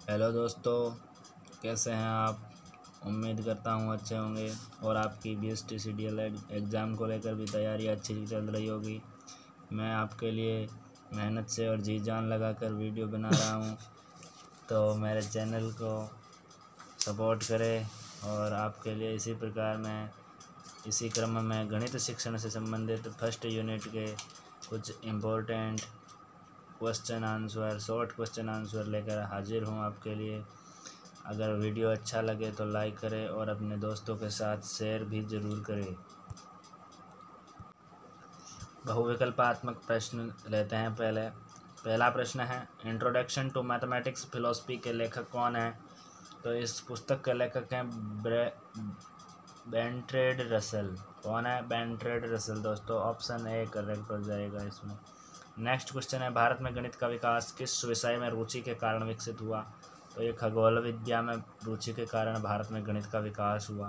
Hello दोस्तों, कैसे हैं आप? उम्मीद करता हूँ अच्छे होंगे और आपकी B S T C D L exam को लेकर भी तैयारी अच्छी चल रही होगी। मैं आपके लिए मेहनत से और जी जान लगा कर वीडियो बना रहा हूँ। तो मेरे चैनल को सपोर्ट करें और आपके लिए इसी प्रकार मैं इसी क्रम में गणित शिक्षण से संबंधित फ़र्स्ट यूनिट के कुछ important question answer short question answer लेकर हाजिर हूँ आपके लिए। अगर वीडियो अच्छा लगे तो लाइक करें और अपने दोस्तों के साथ शेयर भी ज़रूर करें। बहुविकल्पात्मक प्रश्न लेते हैं पहले। पहला प्रश्न है इंट्रोडक्शन टू मैथमेटिक्स फिलोसफी के लेखक कौन हैं? तो इस पुस्तक के लेखक हैं बेंट्रेड रसल कौन है बेंट्रेड रसल दोस्तों ऑप्शन ए करेक्ट हो जाएगा इसमें। नेक्स्ट क्वेश्चन है, भारत में गणित का विकास किस विषय में रुचि के कारण विकसित हुआ? तो ये खगोल विद्या में रुचि के कारण भारत में गणित का विकास हुआ।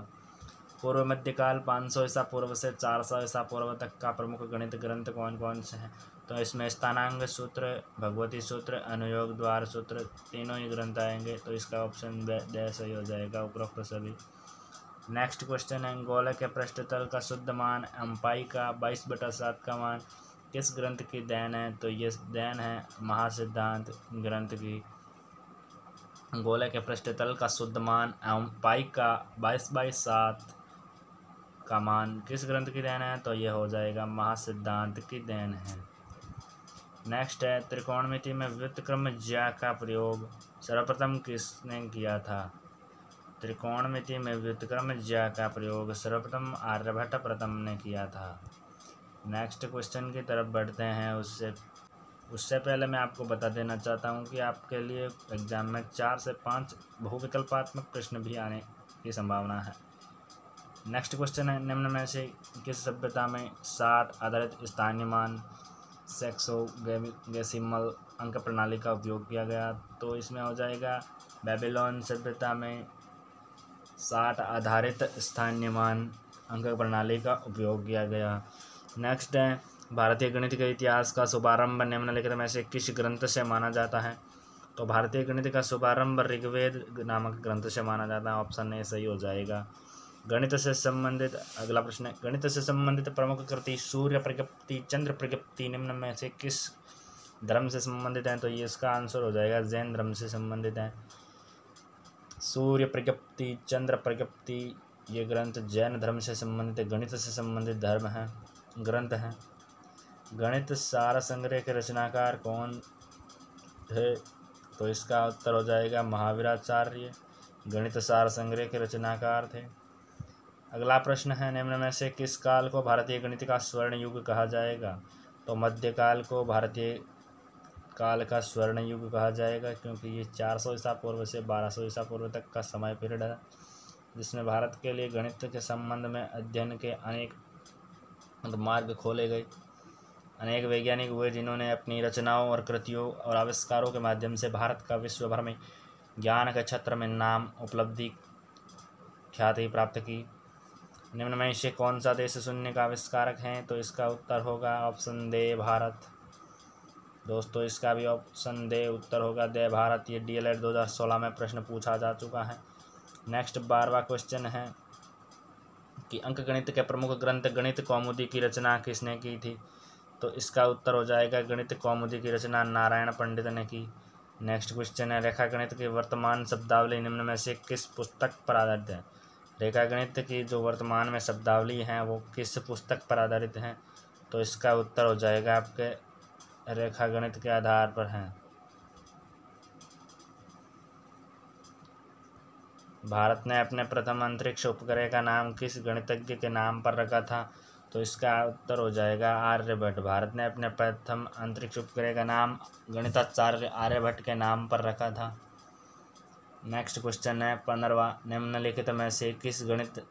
पूर्व मध्यकाल पाँच सौ ईसा पूर्व से चार सौ ईसा पूर्व तक का प्रमुख गणित ग्रंथ कौन कौन से हैं? तो इसमें स्थानांग सूत्र, भगवती सूत्र, अनुयोग द्वार सूत्र, तीनों ही ग्रंथ आएँगे तो इसका ऑप्शन डे सही हो जाएगा, उपरोक्त सभी। नेक्स्ट क्वेश्चन है, गोलक के पृष्ठतल का शुद्ध मान एम्पाई का बाईस बटा सात का मान किस ग्रंथ की देन है? तो ये देन है महासिद्धांत ग्रंथ की। गोले के पृष्ठतल का शुद्ध मान एवं पाई का बाईस बाईस सात का मान किस ग्रंथ की देन है? तो ये हो जाएगा महासिद्धांत की देन है। नेक्स्ट है, त्रिकोणमिति में व्युतक्रम ज्या का प्रयोग सर्वप्रथम किसने किया था? त्रिकोणमिति में व्युतक्रम ज्या का प्रयोग सर्वप्रथम आर्यभट्ट प्रथम ने किया था। नेक्स्ट क्वेश्चन की तरफ़ बढ़ते हैं उससे। उससे पहले मैं आपको बता देना चाहता हूँ कि आपके लिए एग्ज़ाम में चार से पाँच बहुविकल्पात्मक प्रश्न भी आने की संभावना है। नेक्स्ट क्वेश्चन है, निम्न में से किस सभ्यता में साठ आधारित स्थानीय मान सेक्सो गेसिमल अंक प्रणाली का उपयोग किया गया? तो इसमें हो जाएगा बेबीलोन सभ्यता में साठ आधारित स्थानीय मान अंक प्रणाली का उपयोग किया गया। नेक्स्ट है, भारतीय गणित के इतिहास का शुभारंभ निम्नलिखित में से किस ग्रंथ से माना जाता है। तो भारतीय गणित का शुभारंभ ऋग्वेद नामक ग्रंथ से माना जाता है। ऑप्शन ए, सही हो जाएगा। गणित से संबंधित, अगला प्रश्न है। गणित से संबंधित प्रमुख कृति सूर्य प्रज्ञप्ति चंद्र प्रज्ञप्ति निम्न में से किस धर्म से संबंधित है? तो ये इसका आंसर हो जाएगा, जैन धर्म से संबंधित है। सूर्य प्रज्ञप्ति चंद्र प्रज्ञप्ति ये ग्रंथ जैन धर्म से संबंधित, गणित से संबंधित धर्म है। ग्रंथ हैं। गणित सार संग्रह के रचनाकार कौन थे? तो इसका उत्तर हो जाएगा महावीराचार्य, गणित सार संग्रह के रचनाकार थे। अगला प्रश्न है, निम्न में से किस काल को भारतीय गणित का स्वर्ण युग कहा जाएगा? तो मध्यकाल को भारतीय काल का स्वर्ण युग कहा जाएगा, क्योंकि ये चार सौ ईसा पूर्व से बारह सौ ईसा पूर्व तक का समय पीरियड है, जिसमें भारत के लिए गणित के संबंध में अध्ययन के अनेक मतलब मार्ग खोले गए। अनेक वैज्ञानिक हुए जिन्होंने अपनी रचनाओं और कृतियों और आविष्कारों के माध्यम से भारत का विश्व भर में ज्ञान के क्षेत्र में नाम उपलब्धि ख्याति प्राप्त की। निम्न में से कौन सा देश शून्य का आविष्कारक हैं? तो इसका उत्तर होगा ऑप्शन दे भारत। दोस्तों, इसका भी ऑप्शन दे उत्तर होगा दे भारत। ये डी एल में प्रश्न पूछा जा चुका है। नेक्स्ट बारवा क्वेश्चन है। कि अंक गणित के प्रमुख ग्रंथ गणित कौमुदी की रचना किसने की थी? तो इसका उत्तर हो जाएगा गणित कौमुदी की रचना नारायण पंडित ने की। नेक्स्ट क्वेश्चन है रेखा गणित की वर्तमान शब्दावली निम्न में से किस पुस्तक पर आधारित है? रेखा गणित की जो वर्तमान में शब्दावली हैं, वो किस पुस्तक पर आधारित हैं? तो इसका उत्तर हो जाएगा आपके रेखा गणित के आधार पर हैं। भारत ने अपने प्रथम अंतरिक्ष उपग्रह का नाम किस गणितज्ञ के नाम पर रखा था? तो इसका उत्तर हो जाएगा आर्यभट्ट भारत ने अपने प्रथम अंतरिक्ष उपग्रह का नाम गणिताचार्य आर्यभट्ट के नाम पर रखा था। नेक्स्ट क्वेश्चन है पंद्रवा निम्नलिखित में से किस गणित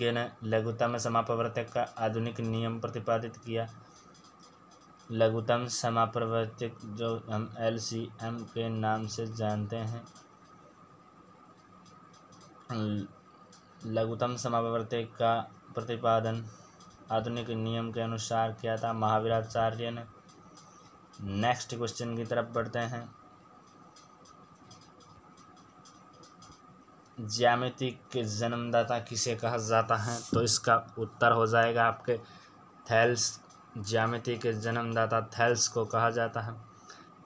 ने लघुतम समापवर्तक का आधुनिक नियम प्रतिपादित किया? लघुतम समाप्रवर्तक जो हम एल सी एम के नाम से जानते हैं। लघुतम समावर्तक का प्रतिपादन आधुनिक नियम के अनुसार किया था। महावीराचार्य ने नेक्स्ट क्वेश्चन की तरफ़ बढ़ते हैं। ज्यामिति के जन्मदाता किसे कहा जाता है? तो इसका उत्तर हो जाएगा आपके थैल्स। ज्यामिति के जन्मदाता थैल्स को कहा जाता है।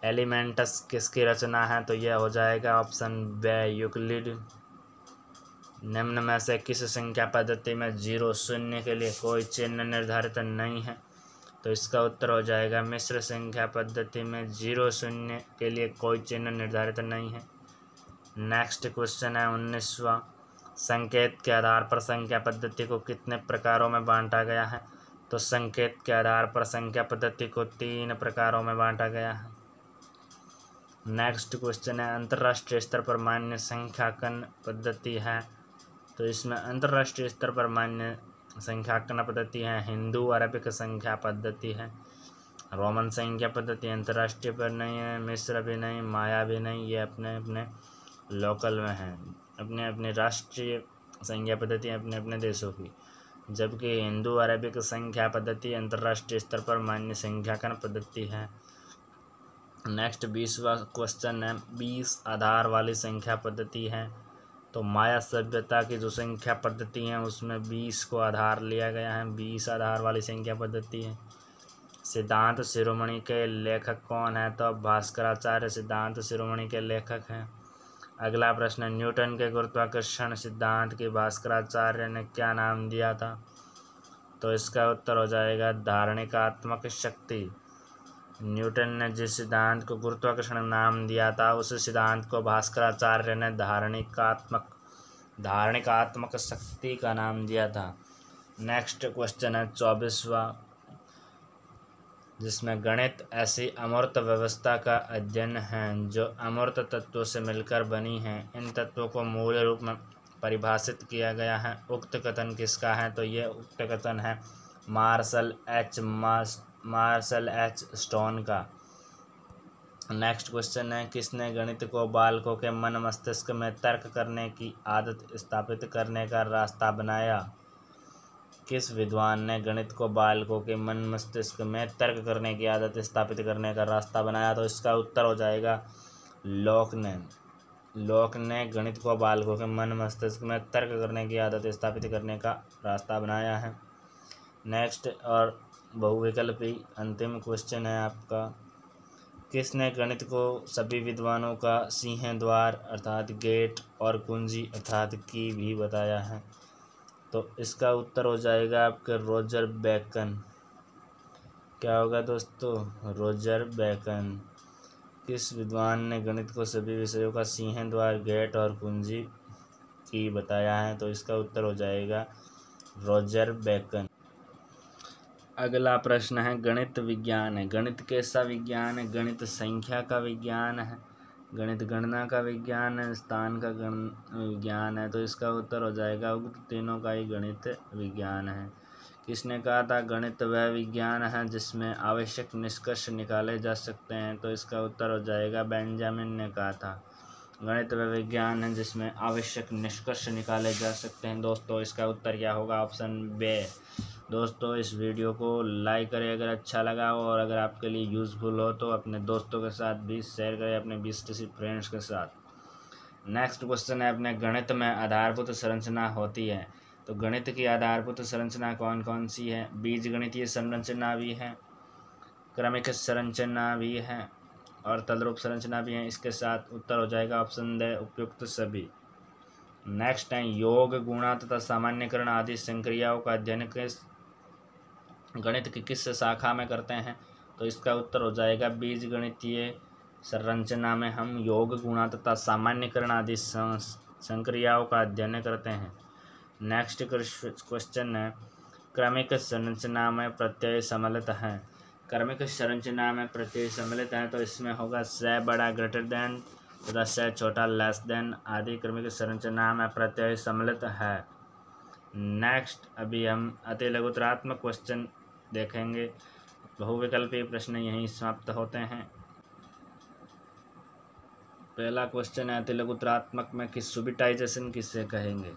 एलिमेंटस किसकी रचना है? तो यह हो जाएगा ऑप्शन बे, यूक्लिड। निम्न में से किस संख्या पद्धति में ज़ीरो शून्य के लिए कोई चिन्ह निर्धारित नहीं है? तो इसका उत्तर हो जाएगा, मिश्र संख्या पद्धति में ज़ीरो शून्य के लिए कोई चिन्ह निर्धारित नहीं है। नेक्स्ट क्वेश्चन है उन्नीसवा। संकेत के आधार पर संख्या पद्धति को कितने प्रकारों में बांटा गया है? तो संकेत के आधार पर संख्या पद्धति को तीन प्रकारों में बांटा गया है। नेक्स्ट क्वेश्चन है, अंतर्राष्ट्रीय स्तर पर मान्य संख्याकन पद्धति है तो इसमें अंतर्राष्ट्रीय स्तर पर मान्य संख्याकन पद्धति है, हिंदू, अरबिक संख्या पद्धति है, रोमन संख्या पद्धति, अंतर्राष्ट्रीय पर नहीं है मिस्र भी नहीं माया भी नहीं ये अपने अपने लोकल में हैं। अपने अपने राष्ट्रीय संख्या पद्धति अपने अपने देशों की। जबकि हिंदू, अरबिक संख्या पद्धति अंतर्राष्ट्रीय स्तर पर मान्य संख्याकन पद्धति है। नेक्स्ट बीसवा क्वेश्चन है, बीस आधार वाली संख्या पद्धति है। तो माया सभ्यता की जो संख्या पद्धति है, उसमें बीस को आधार लिया गया है। बीस आधार वाली संख्या पद्धति है। सिद्धांत शिरोमणि के लेखक कौन है? तो भास्कराचार्य सिद्धांत शिरोमणि के लेखक हैं। अगला प्रश्न, न्यूटन के गुरुत्वाकर्षण सिद्धांत की भास्कराचार्य ने क्या नाम दिया था? तो इसका उत्तर हो जाएगा, धारणिकात्मक शक्ति। न्यूटन ने जिस सिद्धांत को गुरुत्वाकर्षण नाम दिया था, उस सिद्धांत को भास्कराचार्य ने धारणिकात्मक धारणिकात्मक शक्ति का नाम दिया था। नेक्स्ट क्वेश्चन है चौबीसवा, जिसमें गणित ऐसी अमूर्त व्यवस्था का अध्ययन है, जो अमूर्त तत्वों से मिलकर बनी है। इन तत्वों को मूल रूप में परिभाषित किया गया है। उक्त कथन किसका है? तो ये उक्त कथन है, मार्शल एच मास मार्शल एच स्टोन का। नेक्स्ट क्वेश्चन है, किसने गणित को बालकों के मन मस्तिष्क में तर्क करने की आदत स्थापित करने का रास्ता बनाया? किस विद्वान ने गणित को बालकों के मन मस्तिष्क में तर्क करने की आदत स्थापित करने का रास्ता बनाया? तो इसका उत्तर हो जाएगा लोक ने। लोक ने गणित को बालकों के मन मस्तिष्क में तर्क करने की आदत स्थापित करने का रास्ता बनाया है। नेक्स्ट और बहुविकल्पी अंतिम क्वेश्चन है आपका। किसने गणित को सभी विद्वानों का सिंह द्वार अर्थात गेट और कुंजी अर्थात की भी बताया है? तो इसका उत्तर हो जाएगा आपके रोजर बैकन। क्या होगा दोस्तों? Roger Bacon. किस विद्वान ने गणित को सभी विषयों का सिंह द्वार, गेट और कुंजी की बताया है? तो इसका उत्तर हो जाएगा रोजर बैकन। अगला प्रश्न है, गणित विज्ञान है। गणित कैसा विज्ञान है? गणित संख्या का विज्ञान है। गणित गणना का विज्ञान है, स्थान का गण, विज्ञान है। तो इसका उत्तर हो जाएगा, उक्त तीनों का ही गणित विज्ञान है। किसने कहा था, गणित वह विज्ञान है जिसमें आवश्यक निष्कर्ष निकाले जा सकते हैं? तो इसका उत्तर हो जाएगा, बेंजामिन ने कहा था। गणित वह विज्ञान है जिसमें आवश्यक निष्कर्ष निकाले जा सकते हैं। दोस्तों, इसका उत्तर क्या होगा? ऑप्शन बे दोस्तों, इस वीडियो को लाइक करें अगर अच्छा लगा हो और अगर आपके लिए यूज़फुल हो तो अपने दोस्तों के साथ भी शेयर करें, अपने बीस किसी फ्रेंड्स के साथ। नेक्स्ट क्वेश्चन है अपने गणित में आधारभूत संरचना होती है। तो गणित की आधारभूत संरचना कौन कौन सी है? बीज गणितीय संरचना भी है, क्रमिक संरचना भी है और तलरूप संरचना भी है। इसके साथ उत्तर हो जाएगा ऑप्शन दे, उपयुक्त सभी। नेक्स्ट है योग, गुणा तथा सामान्यकरण आदि संक्रियाओं का अध्ययन किस गणित की किस शाखा में करते हैं? तो इसका उत्तर हो जाएगा बीज गणितीय संरचना में हम योग, गुणा तथा सामान्यकरण आदि संक्रियाओं का अध्ययन करते हैं। नेक्स्ट क्वेश्चन है, क्रमिक संरचना में प्रत्यय सम्मिलित है। क्रमिक संरचना में प्रत्यय सम्मिलित है तो इसमें होगा स बड़ा ग्रेटर देन तथा स छोटा लेस देन आदि क्रमिक संरचना में प्रत्यय सम्मिलित है। नेक्स्ट अभी हम अति लघुतरात्मक क्वेश्चन देखेंगे। बहुविकल्पीय प्रश्न यहीं समाप्त होते हैं। पहला क्वेश्चन है तिलगुत्रात्मक में किस सुबिटाइजेशन किससे कहेंगे?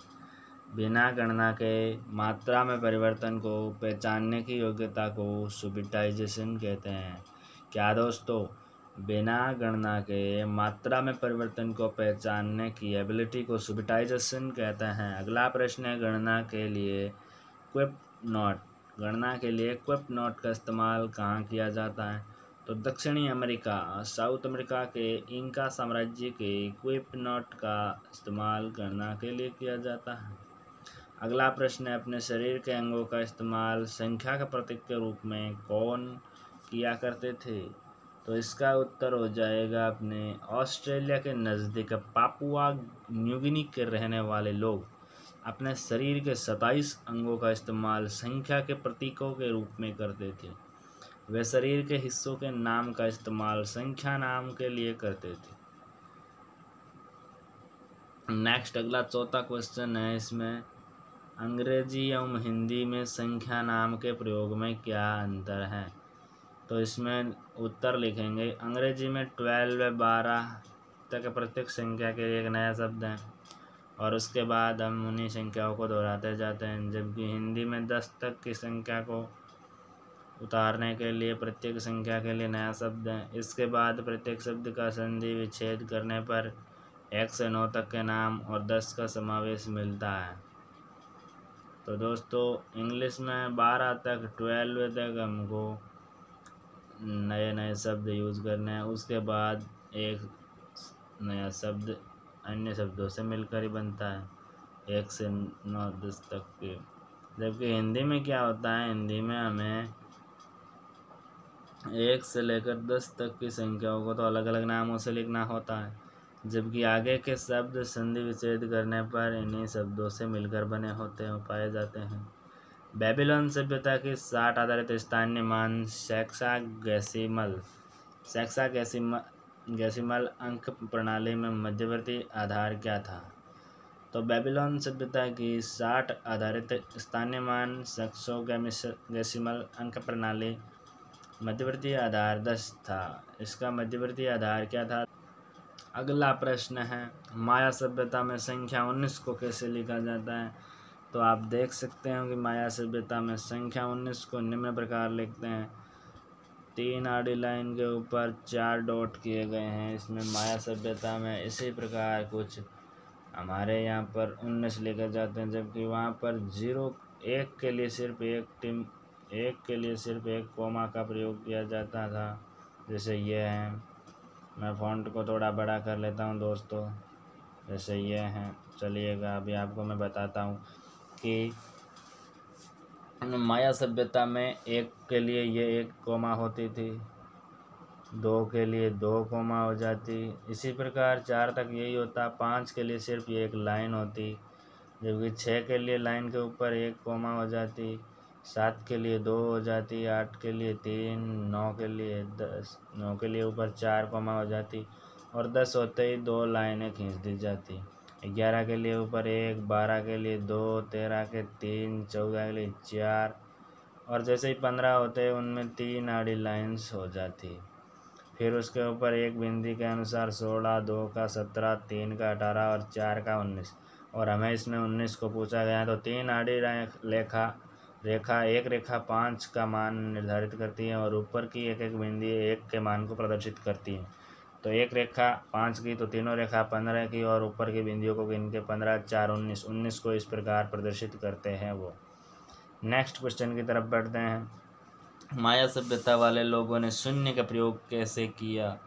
बिना गणना के मात्रा में परिवर्तन को, पहचानने की योग्यता को सुबिटाइजेशन कहते हैं। क्या दोस्तों? बिना गणना के मात्रा में परिवर्तन को पहचानने की एबिलिटी को सुबिटाइजेशन कहते हैं। अगला प्रश्न है, गणना के लिए क्विप नोट गणना के लिए क्विप नोट का इस्तेमाल कहाँ किया जाता है? तो दक्षिणी अमेरिका, साउथ अमेरिका के इंका साम्राज्य के क्विप नोट का इस्तेमाल गणना के लिए किया जाता है। अगला प्रश्न है, अपने शरीर के अंगों का इस्तेमाल संख्या के प्रतीक के रूप में कौन किया करते थे? तो इसका उत्तर हो जाएगा, अपने ऑस्ट्रेलिया के नज़दीक, पापुआ न्यूगिनी के रहने वाले लोग। अपने शरीर के सताईस अंगों का इस्तेमाल संख्या के प्रतीकों के रूप में करते थे। वे शरीर के हिस्सों के नाम का इस्तेमाल संख्या नाम के लिए करते थे। नेक्स्ट अगला चौथा क्वेश्चन है इसमें, अंग्रेज़ी एवं हिंदी में संख्या नाम के प्रयोग में क्या अंतर है? तो इसमें उत्तर लिखेंगे, अंग्रेज़ी में ट्वेल्व बारह तक प्रत्येक संख्या के लिए एक नया शब्द है। और उसके बाद हम उन्हीं संख्याओं को दोहराते जाते हैं, जबकि हिंदी में दस तक की संख्या को उतारने के लिए प्रत्येक संख्या के लिए नया शब्द है। इसके बाद प्रत्येक शब्द का संधि विच्छेद करने पर एक से नौ तक के नाम और दस का समावेश मिलता है। तो दोस्तों, इंग्लिश में बारह तक ट्वेल्व तक हमको नए नए शब्द यूज़ करने हैं। उसके बाद एक नया शब्द अन्य शब्दों से मिलकर ही बनता है। एक से नौ दस तक के। जबकि हिंदी में क्या होता है? हिंदी में हमें एक से लेकर दस तक की संख्याओं को तो अलग अलग नामों से लिखना होता है। जबकि आगे के शब्द संधि विच्छेद करने पर इन्हीं शब्दों से मिलकर बने होते हैं, पाए जाते हैं। बेबीलोन सभ्यता की साठ आधारित स्थानीय मान सेक्सा गैसीमल सेक्सा गैसीमल गैसीमल अंक प्रणाली में मध्यवर्ती आधार क्या था? तो बेबीलोन सभ्यता की साठ आधारित स्थानीय मान सेक्सो गैसीमल अंक प्रणाली मध्यवर्ती आधार दस था। इसका मध्यवर्ती आधार क्या था? अगला प्रश्न है, माया सभ्यता में संख्या उन्नीस को कैसे लिखा जाता है? तो आप देख सकते हो कि माया सभ्यता में संख्या उन्नीस को निम्न प्रकार लिखते हैं। तीन आड़ी लाइन के ऊपर चार डॉट किए गए हैं। इसमें माया सभ्यता में इसी प्रकार कुछ हमारे यहाँ पर उन्नीस लेकर जाते हैं, जबकि वहाँ पर ज़ीरो एक के लिए सिर्फ़ एक टीम, एक के लिए सिर्फ़ एक कोमा का प्रयोग किया जाता था। जैसे ये है। मैं फ़ॉन्ट को थोड़ा बड़ा कर लेता हूँ दोस्तों। जैसे ये हैं। चलिएगा, अभी आपको मैं बताता हूँ कि माया सभ्यता में एक के लिए ये एक कोमा होती थी, दो के लिए दो कोमा हो जाती। इसी प्रकार चार तक यही होता, पाँच के लिए सिर्फ़ ये एक लाइन होती, जबकि छः के लिए लाइन के ऊपर एक कोमा हो जाती, सात के लिए दो हो जाती, आठ के लिए तीन, नौ के लिए दस, नौ के लिए ऊपर चार कोमा हो जाती, और दस होते ही दो लाइनें खींच दी जाती। ग्यारह के लिए ऊपर एक, बारह के लिए दो, तेरह के तीन, चौदह के लिए चार और जैसे ही पंद्रह होते उनमें तीन आड़ी लाइन्स हो जाती। फिर उसके ऊपर एक बिंदी के अनुसार सोलह, दो का सत्रह, तीन का अठारह और चार का उन्नीस। और हमें इसमें उन्नीस को पूछा गया तो तीन आड़ी लेखा, रेखा, एक रेखा पाँच का मान निर्धारित करती है और ऊपर की एक एक बिंदी एक के मान को प्रदर्शित करती है। तो एक रेखा, पाँच की तो तीनों रेखा, पंद्रह की और ऊपर की बिंदियों को गिन के पंद्रह, चार, उन्नीस उन्नीस को इस प्रकार प्रदर्शित करते हैं वो। नेक्स्ट क्वेश्चन की तरफ़ बढ़ते हैं। माया सभ्यता वाले लोगों ने शून्य का प्रयोग कैसे किया?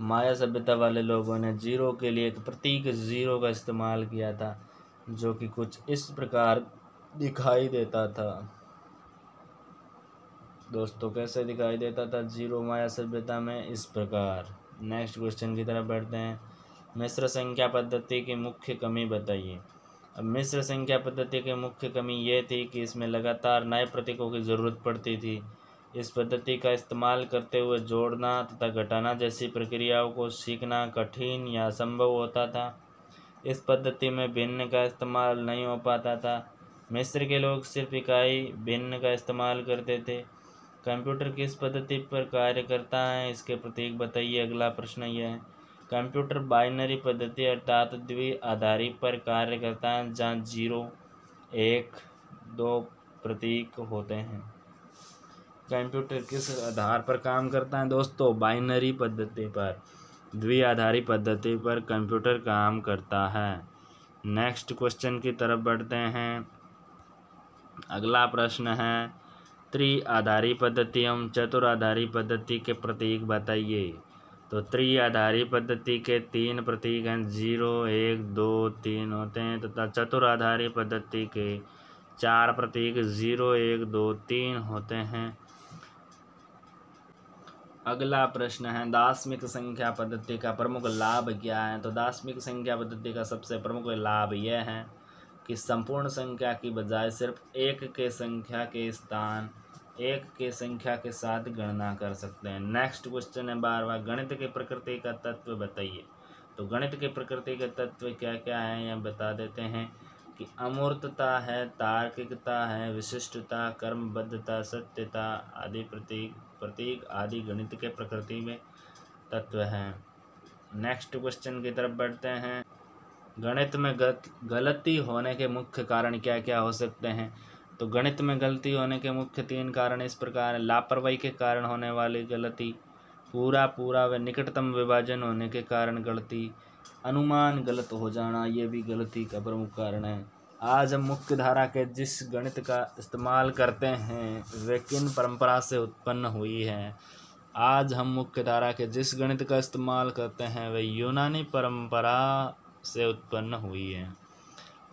माया सभ्यता वाले लोगों ने ज़ीरो के लिए एक प्रतीक ज़ीरो का इस्तेमाल किया था, जो कि कुछ इस प्रकार दिखाई देता था। दोस्तों, कैसे दिखाई देता था? ज़ीरो माया सभ्यता में इस प्रकार। नेक्स्ट क्वेश्चन की तरफ़ बढ़ते हैं। मिश्र संख्या पद्धति की मुख्य कमी बताइए। अब मिश्र संख्या पद्धति की मुख्य कमी ये थी कि इसमें लगातार नए प्रतीकों की ज़रूरत पड़ती थी। इस पद्धति का इस्तेमाल करते हुए जोड़ना तथा घटाना जैसी प्रक्रियाओं को सीखना कठिन या असंभव होता था। इस पद्धति में भिन्न का इस्तेमाल नहीं हो पाता था। मिस्र के लोग सिर्फ़ इकाई भिन्न का इस्तेमाल करते थे। कंप्यूटर किस पद्धति पर कार्य करता है, इसके प्रतीक बताइए। अगला प्रश्न यह है, कंप्यूटर बाइनरी पद्धति अर्थात द्वि आधारित पर कार्य करता है, जहाँ ज़ीरो, एक, दो प्रतीक होते हैं। कंप्यूटर किस आधार पर काम करता है दोस्तों? बाइनरी पद्धति पर। द्वि द्विआधारी पद्धति पर कंप्यूटर काम करता है। नेक्स्ट क्वेश्चन की तरफ़ बढ़ते हैं। अगला प्रश्न है त्रि आधारी पद्धति एवं चतुराधारी पद्धति के प्रतीक बताइए। तो त्रि आधारी पद्धति के तीन प्रतीक हैं, ज़ीरो, एक, दो, तीन होते हैं, तथा तो चतुराधारी पद्धति के चार प्रतीक, ज़ीरो, एक, दो, तीन होते हैं। अगला प्रश्न है, दार्शनिक संख्या पद्धति का प्रमुख लाभ क्या है? तो दार्शनिक संख्या पद्धति का सबसे प्रमुख लाभ यह है कि संपूर्ण संख्या की बजाय सिर्फ़ एक के संख्या के स्थान, एक के संख्या के साथ गणना कर सकते हैं। नेक्स्ट क्वेश्चन है बारवा, गणित के प्रकृति का तत्व बताइए। तो गणित के प्रकृति के तत्व क्या क्या है, यह बता देते हैं कि अमूर्तता है, तार्किकता है, विशिष्टता, कर्मबद्धता, सत्यता आदि प्रतीक प्रतीक आदि गणित के प्रकृति में तत्व हैं। नेक्स्ट क्वेश्चन की तरफ़ बढ़ते हैं। गणित में गलती होने के मुख्य कारण क्या क्या हो सकते हैं? तो गणित में गलती होने के मुख्य तीन कारण इस प्रकार हैं। लापरवाही के कारण होने वाली गलती पूरा पूरा व निकटतम विभाजन होने के कारण गलती, अनुमान गलत हो जाना, ये भी गलती का प्रमुख कारण है। आज हम मुख्य धारा के जिस गणित का इस्तेमाल करते हैं, वे किन परंपरा से उत्पन्न हुई है? आज हम मुख्य धारा के जिस गणित का इस्तेमाल करते हैं, वे यूनानी परंपरा से उत्पन्न हुई है।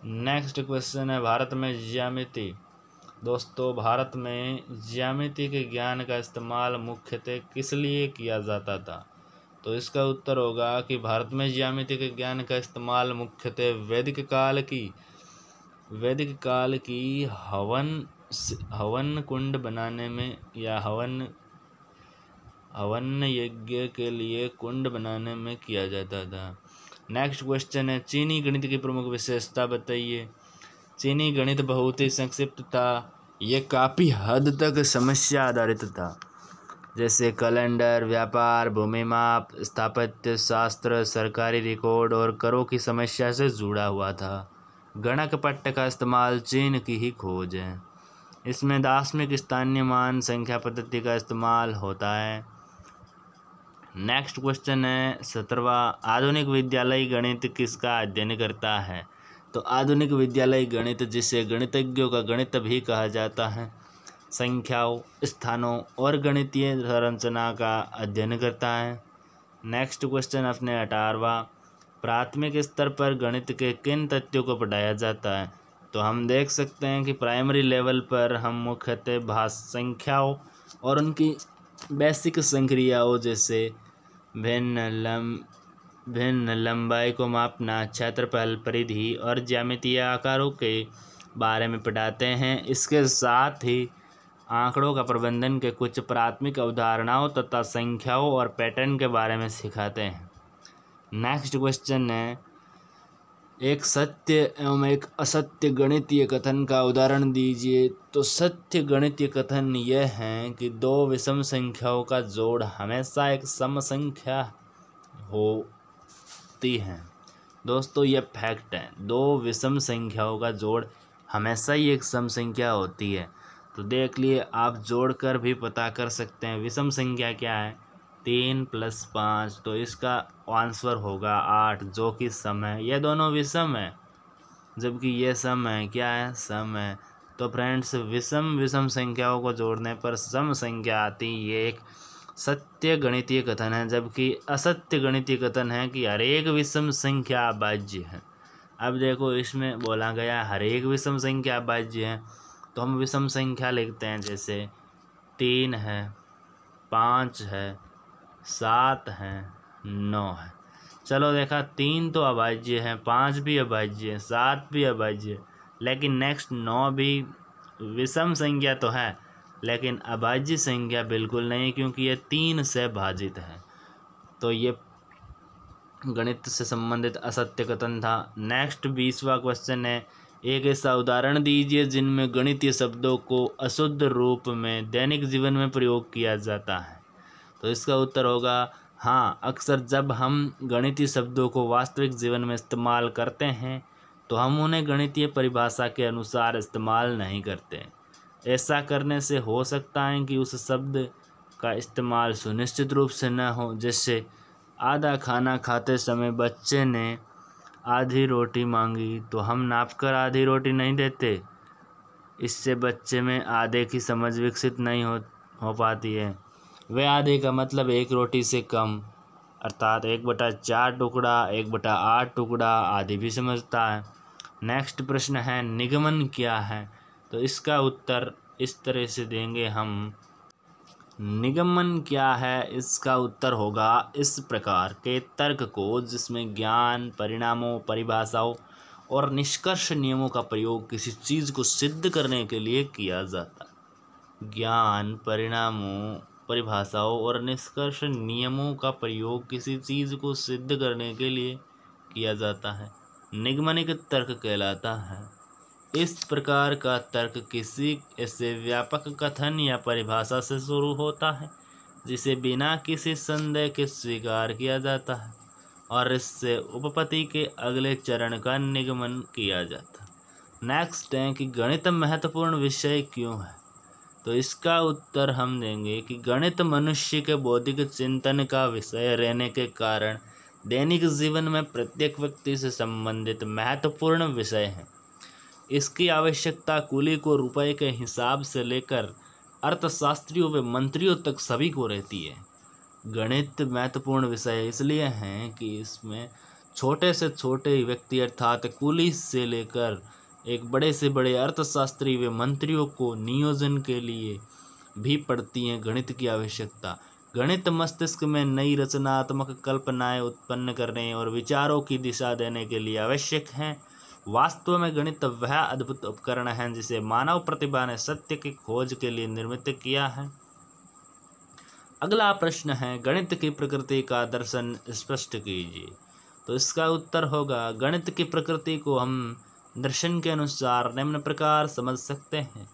नेक्स्ट क्वेश्चन है, भारत में ज्यामिति। दोस्तों, भारत में ज्यामिति के ज्ञान का इस्तेमाल मुख्यतः किस लिए किया जाता था? तो इसका उत्तर होगा कि भारत में ज्यामिति के ज्ञान का इस्तेमाल मुख्यतः वैदिक काल की, वैदिक काल की हवन हवन कुंड बनाने में या हवन हवन यज्ञ के लिए कुंड बनाने में किया जाता था। नेक्स्ट क्वेश्चन है, चीनी गणित की प्रमुख विशेषता बताइए। चीनी गणित बहुत ही संक्षिप्त था। ये काफ़ी हद तक समस्या आधारित था। जैसे कैलेंडर, व्यापार, भूमि माप, स्थापत्य शास्त्र, सरकारी रिकॉर्ड और करों की समस्या से जुड़ा हुआ था। गणक पट्ट का इस्तेमाल चीन की ही खोज है। इसमें दार्शनिक स्थानीय मान, संख्या पद्धति का इस्तेमाल होता है। नेक्स्ट क्वेश्चन है, सत्रवा, आधुनिक विद्यालय गणित किसका अध्ययन करता है? तो आधुनिक विद्यालय गणित, जिसे गणितज्ञों का गणित भी कहा जाता है, संख्याओं, स्थानों और गणितीय संरचना का अध्ययन करता है। नेक्स्ट क्वेश्चन अपने अठारवा, प्राथमिक स्तर पर गणित के किन तथ्यों को पढ़ाया जाता है? तो हम देख सकते हैं कि प्राइमरी लेवल पर हम मुख्यतः भाष संख्याओं और उनकी बेसिक संक्रियाओं जैसे भिन्न लम, भिन्न लंबाई को मापना क्षेत्रफल, परिधि और ज्यामितीय आकारों के बारे में पढ़ाते हैं। इसके साथ ही आंकड़ों का प्रबंधन के कुछ प्राथमिक अवधारणाओं तथा संख्याओं और पैटर्न के बारे में सिखाते हैं। नेक्स्ट क्वेश्चन है एक सत्य एवं एक असत्य गणितीय कथन का उदाहरण दीजिए। तो सत्य गणितीय कथन यह है कि दो विषम संख्याओं का जोड़ हमेशा एक सम संख्या हो। सकती हैं दोस्तों यह फैक्ट है। दो विषम संख्याओं का जोड़ हमेशा ही एक सम संख्या होती है। तो देख लिए, आप जोड़कर भी पता कर सकते हैं विषम संख्या क्या है। तीन प्लस पाँच तो इसका आंसर होगा आठ, जो कि सम है। ये दोनों विषम है, जबकि ये सम है, क्या है? सम है। तो फ्रेंड्स विषम विषम संख्याओं को जोड़ने पर सम संख्या आती ये एक सत्य गणितीय कथन है, जबकि असत्य गणितीय कथन है कि हर एक विषम संख्या बाज्य है। अब देखो, इसमें बोला गया हर एक विषम संख्या बाज्य है तो हम विषम संख्या लिखते हैं, जैसे तीन है, पाँच है सात हैं, नौ है। चलो देखा, तीन तो अभाज्य हैं, पाँच भी अभाज्य हैं, सात भी अभाज्य लेकिन नेक्स्ट नौ भी विषम संख्या तो है, लेकिन अभाज्य संख्या बिल्कुल नहीं, क्योंकि ये तीन से भाजित है। तो ये गणित से संबंधित असत्य कथन था। नेक्स्ट बीसवा क्वेश्चन है, एक ऐसा उदाहरण दीजिए जिनमें गणितीय शब्दों को अशुद्ध रूप में दैनिक जीवन में प्रयोग किया जाता है। तो इसका उत्तर होगा हाँ अक्सर जब हम गणितीय शब्दों को वास्तविक जीवन में इस्तेमाल करते हैं तो हम उन्हें गणितीय परिभाषा के अनुसार इस्तेमाल नहीं करते। ऐसा करने से हो सकता है कि उस शब्द का इस्तेमाल सुनिश्चित रूप से न हो, जैसे, आधा खाना खाते समय बच्चे ने आधी रोटी मांगी तो हम नाप कर आधी रोटी नहीं देते। इससे बच्चे में आधे की समझ विकसित नहीं हो हो पाती है। वह आधे का मतलब एक रोटी से कम, अर्थात एक बटा चार टुकड़ा, एक बटा आठ टुकड़ा आदि भी समझता है। नेक्स्ट प्रश्न है, निगमन क्या है? तो इसका उत्तर इस तरह से देंगे हम। निगमन क्या है? इसका उत्तर होगा इस प्रकार के तर्क को, जिसमें ज्ञान, परिणामों, परिभाषाओं और निष्कर्ष नियमों का प्रयोग किसी चीज़ को सिद्ध करने के लिए किया जाता ज्ञान, परिणामों परिभाषाओं और निष्कर्ष नियमों का प्रयोग किसी चीज़ को सिद्ध करने के लिए किया जाता है। निगमनिक तर्क कहलाता है। इस प्रकार का तर्क किसी ऐसे व्यापक कथन या परिभाषा से शुरू होता है, जिसे बिना किसी संदेह के स्वीकार किया जाता है और इससे उपपति के अगले चरण का निगमन किया जाता है। नेक्स्ट है कि गणित महत्वपूर्ण विषय क्यों है? तो इसका उत्तर हम देंगे कि गणित मनुष्य के बौद्धिक चिंतन का विषय रहने के कारण दैनिक जीवन में प्रत्येक व्यक्ति से संबंधित महत्वपूर्ण विषय है। इसकी आवश्यकता कुली को रुपए के हिसाब से लेकर अर्थशास्त्रियों व मंत्रियों तक सभी को रहती है। गणित महत्वपूर्ण विषय इसलिए हैं कि इसमें छोटे से छोटे व्यक्ति अर्थात कुली से लेकर एक बड़े से बड़े अर्थशास्त्री व मंत्रियों को नियोजन के लिए भी पड़ती है गणित की आवश्यकता। गणित मस्तिष्क में नई रचनात्मक कल्पनाएँ उत्पन्न करने और विचारों की दिशा देने के लिए आवश्यक हैं। वास्तव में गणित वह अद्भुत उपकरण है जिसे मानव प्रतिभा ने सत्य की खोज के लिए निर्मित किया है। अगला प्रश्न है, गणित की प्रकृति का दर्शन स्पष्ट कीजिए। तो इसका उत्तर होगा, गणित की प्रकृति को हम दर्शन के अनुसार निम्न प्रकार समझ सकते हैं।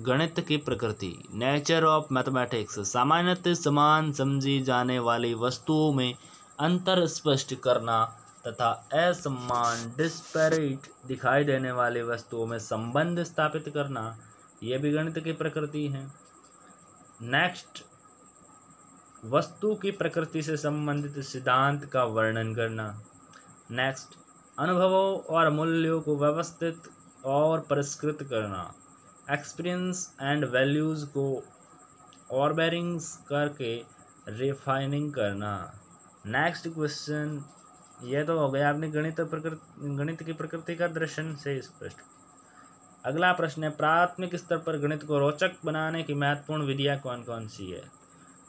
गणित की प्रकृति नेचर ऑफ़ मैथमेटिक्स सामान्यतः समान समझी जाने वाली वस्तुओं में अंतर स्पष्ट करना तथा असमान डिस्पेरिट दिखाई देने वाली वस्तुओं में संबंध स्थापित करना यह भी गणित की प्रकृति है। नेक्स्ट वस्तु की प्रकृति से संबंधित सिद्धांत का वर्णन करना। नेक्स्ट अनुभवों और मूल्यों को व्यवस्थित और परिष्कृत करना। एक्सपीरियंस एंड वैल्यूज़ को और बेरिंग्स करके रिफाइनिंग करना। नेक्स्ट क्वेश्चन ये तो हो गया आपने गणित प्रकृति गणित की प्रकृति का दर्शन से स्पष्ट। अगला प्रश्न है, प्राथमिक स्तर पर गणित को रोचक बनाने की महत्वपूर्ण विधियाँ कौन कौन सी है?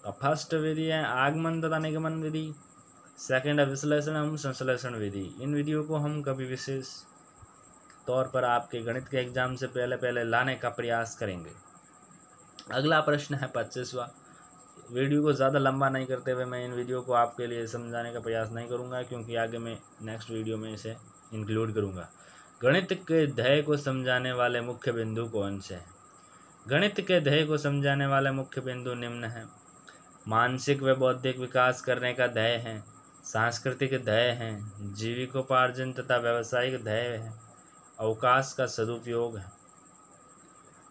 तो फ़र्स्ट विधि है, आगमन तथा निगमन विधि। सेकंड है विश्लेषण एवं संश्लेषण विधि। इन विधियों को हम कभी विशेष तौर पर आपके गणित के एग्ज़ाम से पहले पहले लाने का प्रयास करेंगे। अगला प्रश्न है पच्चीसवा। वीडियो को ज़्यादा लंबा नहीं करते हुए मैं इन वीडियो को आपके लिए समझाने का प्रयास नहीं करूँगा, क्योंकि आगे मैं नेक्स्ट वीडियो में इसे इंक्लूड करूँगा। गणित के ध्यय को समझाने वाले मुख्य बिंदु कौन से हैं? गणित के ध्यय को समझाने वाले मुख्य बिंदु निम्न हैं। मानसिक व बौद्धिक विकास करने का ध्यय है। सांस्कृतिक ध्येय है, जीविकोपार्जन तथा व्यावसायिक ध्येय है, अवकाश का सदुपयोग है।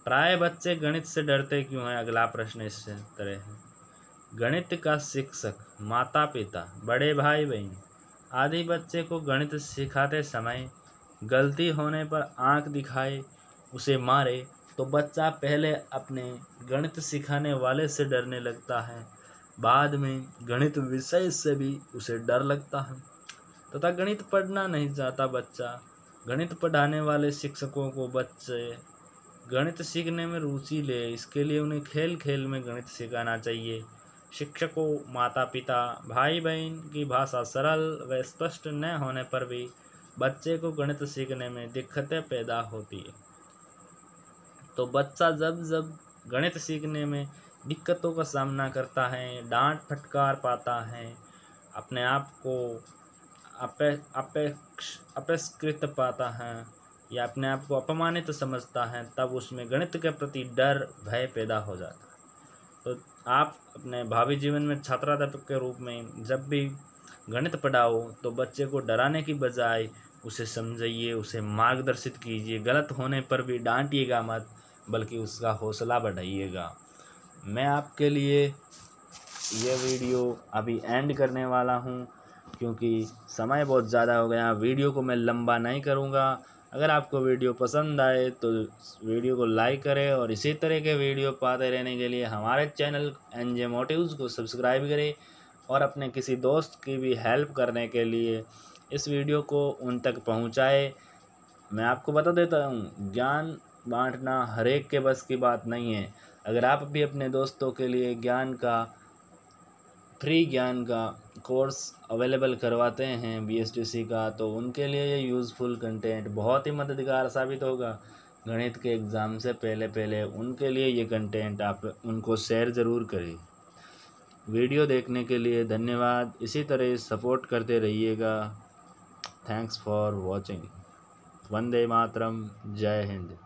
प्राय बच्चे गणित से डरते क्यों हैं? अगला प्रश्न इस तरह है। गणित का शिक्षक माता पिता बड़े भाई बहन आदि बच्चे को गणित सिखाते समय गलती होने पर आँख दिखाए, उसे मारे तो बच्चा पहले अपने गणित सिखाने वाले से डरने लगता है। बाद में गणित विषय से भी उसे डर लगता है। तथा गणित पढ़ना नहीं चाहता बच्चा। गणित पढ़ाने वाले शिक्षकों को बच्चे गणित सीखने में रुचि ले, इसके लिए उन्हें खेल खेल में गणित सिखाना चाहिए। शिक्षकों माता पिता भाई बहन की भाषा सरल व स्पष्ट न होने पर भी बच्चे को गणित सीखने में दिक्कतें पैदा होती है। तो बच्चा जब जब गणित सीखने में दिक्कतों का सामना करता है, डांट फटकार पाता है, अपने आप को अपे, अपेक्ष अपेक्षकृत पाता है या अपने आप को अपमानित तो समझता है, तब उसमें गणित के प्रति डर, भय पैदा हो जाता है। तो आप अपने भावी जीवन में छात्राध्यापक के रूप में जब भी गणित पढ़ाओ तो बच्चे को डराने की बजाय उसे समझाइए, उसे मार्गदर्शित कीजिए। गलत होने पर भी डांटिएगा मत, बल्कि उसका हौसला बढ़ाइएगा। मैं आपके लिए ये वीडियो अभी एंड करने वाला हूँ, क्योंकि समय बहुत ज़्यादा हो गया। वीडियो को मैं लंबा नहीं करूँगा। अगर आपको वीडियो पसंद आए तो वीडियो को लाइक करें और इसी तरह के वीडियो पाते रहने के लिए हमारे चैनल एन जे मोटिव्स को सब्सक्राइब करें और अपने किसी दोस्त की भी हेल्प करने के लिए इस वीडियो को उन तक पहुँचाए। मैं आपको बता देता हूँ, ज्ञान बांटना हर एक के बस की बात नहीं है। अगर आप भी अपने दोस्तों के लिए ज्ञान का फ्री ज्ञान का कोर्स अवेलेबल करवाते हैं बी का तो उनके लिए ये यूज़फुल कंटेंट बहुत ही मददगार साबित होगा। गणित के एग्ज़ाम से पहले पहले उनके लिए ये कंटेंट आप उनको शेयर ज़रूर करें। वीडियो देखने के लिए धन्यवाद। इसी तरह सपोर्ट करते रहिएगा। Thanks for watching Vande Mataram. Jai Hind.